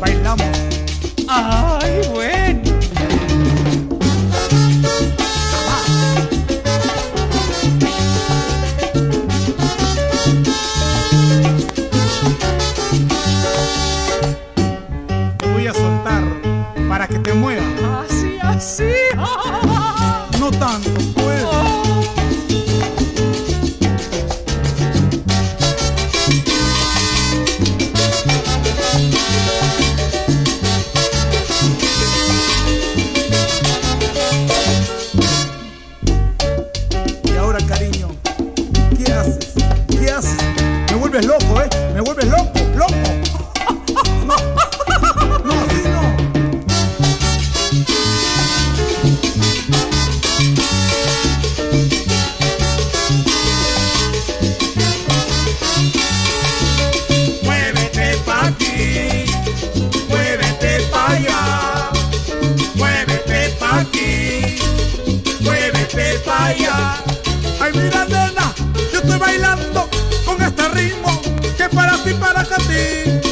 bailamos. ¡Ay, bueno! Voy a soltar para que te muevas. Así, así. No tanto. me vuelves loco, loco. No, no, no. Muévete pa' aquí, muévete pa' allá, muévete pa' aquí, muévete pa' allá. Ay, mírate. Paracati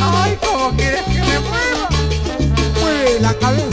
Ay, ¿cómo quieres que me mueva? Mueve la cabeza.